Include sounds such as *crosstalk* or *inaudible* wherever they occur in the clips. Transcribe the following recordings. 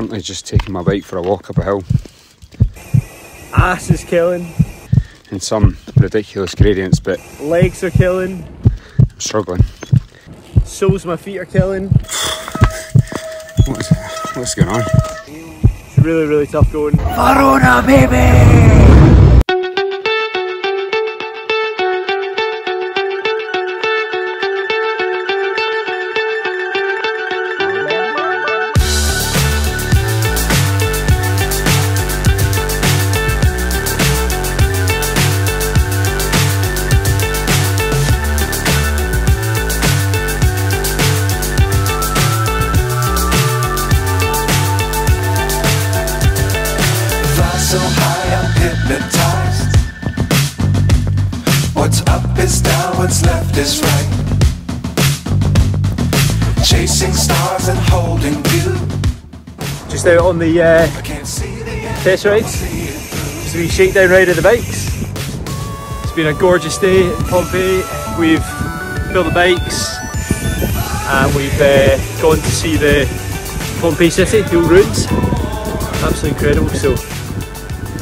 currently just taking my bike for a walk up a hill Ass is killing. in some ridiculous gradients, but Legs are killing. I'm struggling. Soles my feet are killing. What's, what's going on? It's really, really tough going. Corona, baby! Up is down, what's left is right. Chasing stars and holding you. Just out on the uh, I can't see the test rides. Just a wee shakedown ride of the bikes. It's been a gorgeous day in Pompeii. We've built the bikes and we've uh, gone to see the Pompeii city, the old ruins. Absolutely incredible. So,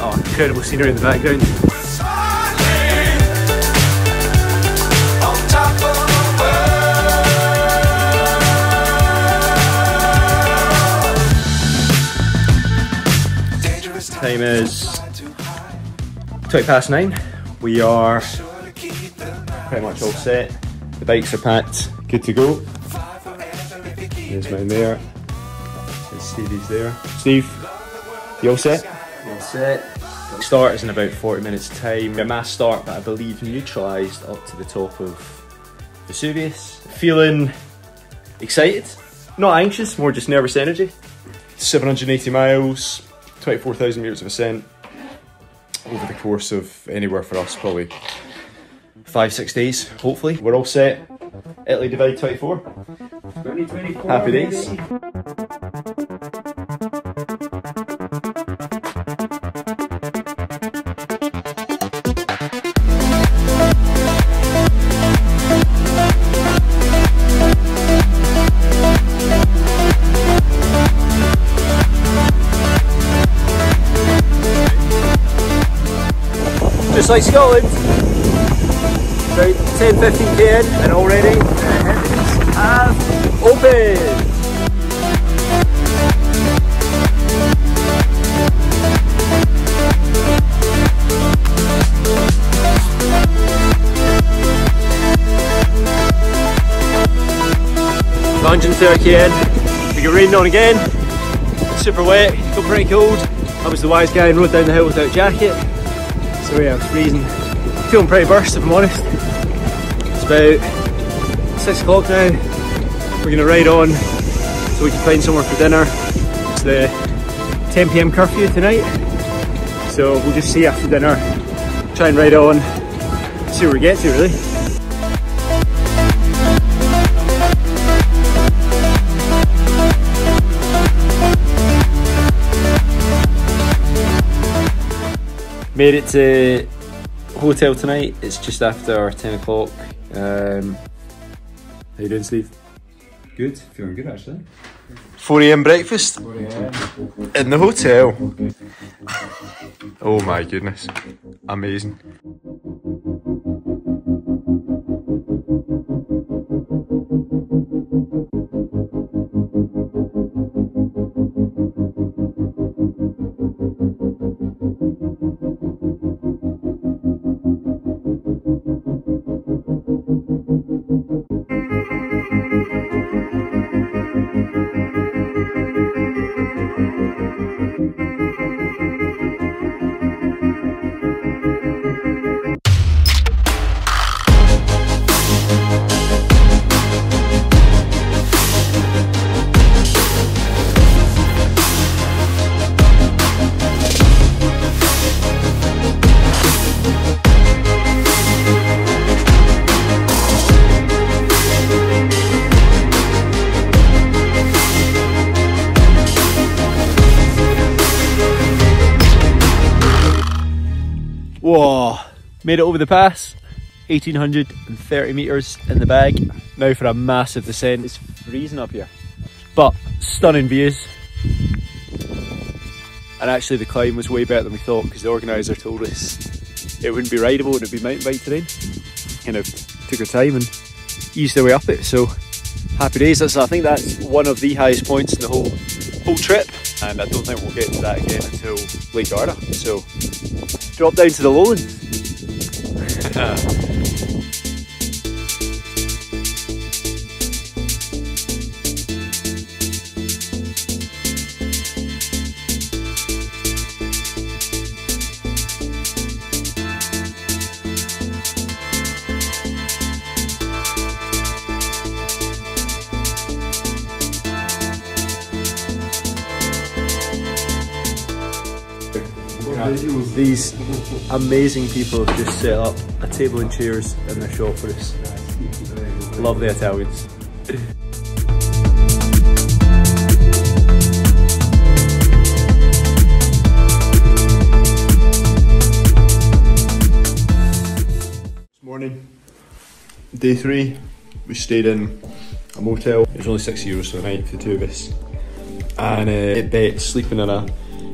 oh, incredible scenery in the background. Time is 20 past nine. We are pretty much all set. The bikes are packed, good to go. There's mine there. And Stevie's there. Steve, you all set? All set. Start is in about 40 minutes time. A mass start, but I believe neutralised up to the top of Vesuvius. Feeling excited, not anxious, more just nervous energy. 780 miles, 24,000 metres of ascent over the course of anywhere for us, probably five, six days, hopefully. We're all set. Italy Divide 24. 2024. Happy days. Just like Scotland. About 10 15 km and already uh, the heavens have opened. Hundred thirty km. We get rained on again. Super wet. Got pretty cold. I was the wise guy and rode down the hill without a jacket. So yeah, freezing. Feeling pretty burst if I'm honest. It's about six o'clock now. We're gonna ride on so we can find somewhere for dinner. It's the 10 pm curfew tonight. So we'll just see after dinner. Try and ride on, see where we get to really. Made it to hotel tonight. It's just after 10 o'clock. Um, how you doing, Steve? Good, feeling good actually. 4 a.m. breakfast 4 in the hotel. *laughs* Oh my goodness, amazing. Made it over the pass. 1830 metres in the bag. Now for a massive descent. It's freezing up here. But stunning views. and actually the climb was way better than we thought because the organiser told us it wouldn't be rideable and it'd be mountain bike terrain. Kind of took our time and eased our way up it. So happy days. That's I think that's one of the highest points in the whole whole trip, and I don't think we'll get to that again until Lake Garda. So drop down to the lowlands uh. These amazing people have just set up a table and chairs in their shop for us. Love the Italians. Morning. Day three. We stayed in a motel. It was only six euros for a night for the two of us. And uh, it bet sleeping in a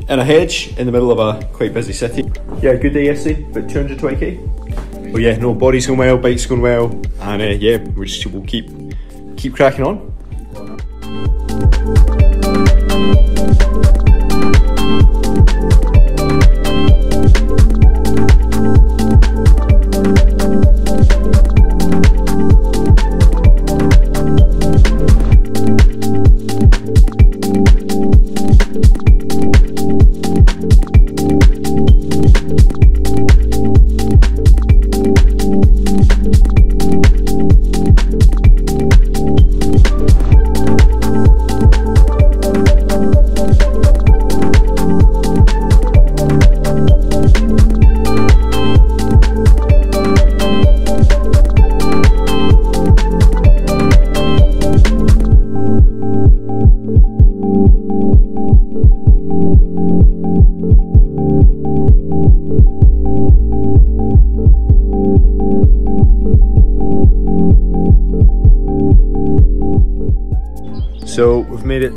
in a hedge in the middle of a quite busy city. Yeah, good day yesterday, about 220k. But yeah, no, body's going well, bike's going well, and uh, yeah, we just will keep keep cracking on.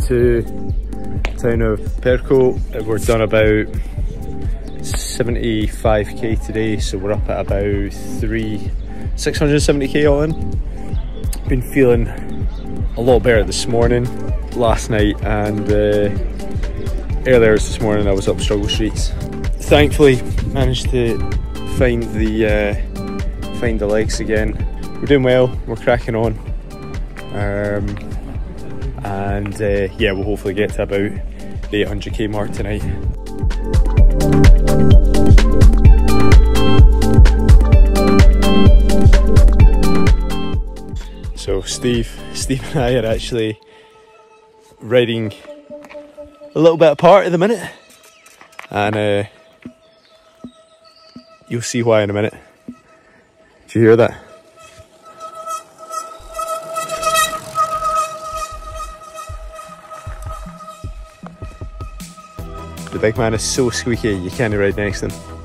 To town of Perco. We're done about 75k today, so we're up at about three 670k all in. Been feeling a lot better this morning, last night, and uh, earlier this morning I was up struggle streets. Thankfully, managed to find the uh, find the legs again. We're doing well. We're cracking on. Um, and uh, yeah, we'll hopefully get to about the 800k mark tonight. So Steve, Steve and I are actually riding a little bit apart at the minute, and uh, you'll see why in a minute. Do you hear that? The big man is so squeaky, you can't ride next to him.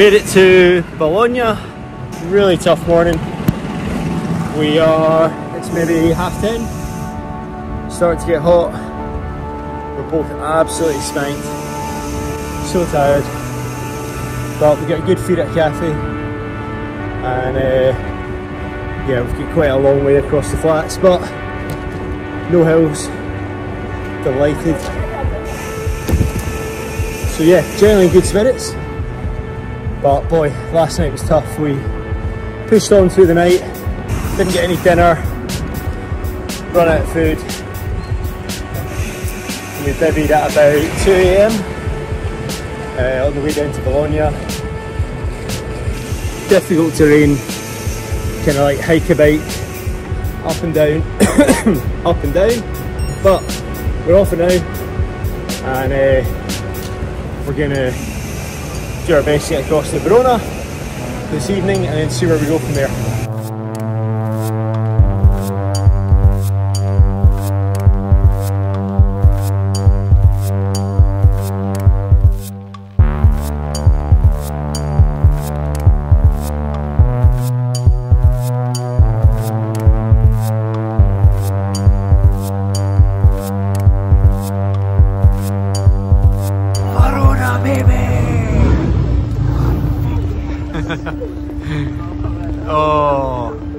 Made it to Bologna. Really tough morning. We are, it's maybe half ten, starting to get hot. We're both absolutely spanked, so tired. But we got a good feed at cafe, and uh, yeah, we've got quite a long way across the flats, but no hills. Delighted. So yeah, generally in good spirits. But boy, last night was tough. We pushed on through the night, didn't get any dinner, run out of food. We divvied at about 2 a.m. Uh, on the way down to Bologna. Difficult terrain, kind of like hike a bike, up and down, *coughs* up and down. But we're off now, and uh, we're gonna do our best to get across to Verona this evening, and then see where we go from there. *laughs* Oh.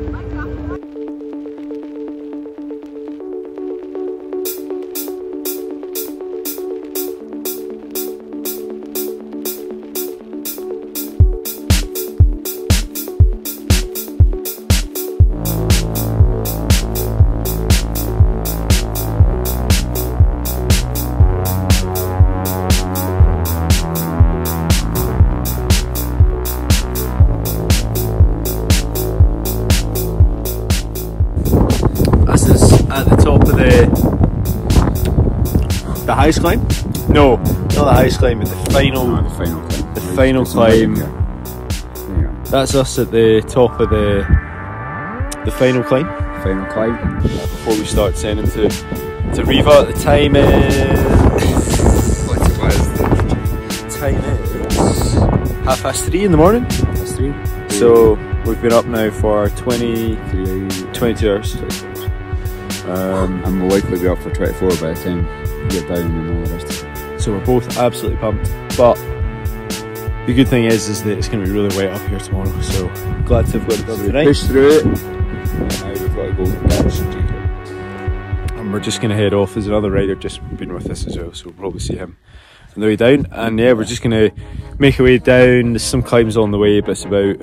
The highest climb. No, not the highest climb, but the final. the final climb. The final It's climb. Yeah, That's us at the top of the the final climb. final climb. Before we start sending to to Riva, the time is What was time is half past three in the morning. That's three. So we've been up now for 20, Three, 22 hours. um, and we'll likely be up for 24 by the time down and all the rest of it. So we're both absolutely pumped. But the good thing is, is that it's going to be really wet up here tomorrow. So glad to have got it done So tonight. push through it. And now we've got to go back And we're just going to head off. There's another rider just been with us as well, so we'll probably see him on the way down. And yeah, we're just going to make our way down. There's some climbs on the way, but it's about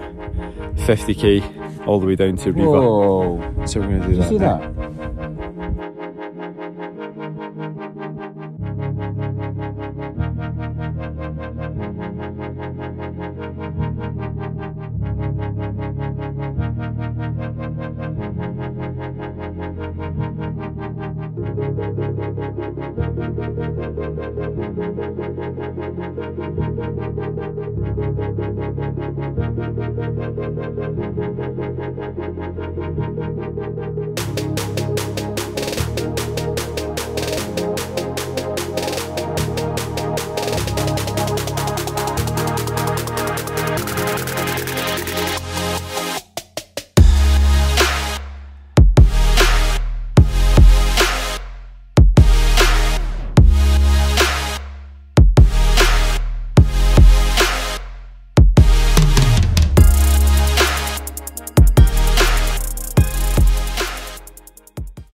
50k all the way down to Riva. Whoa! So we're going to do Did you that. see that?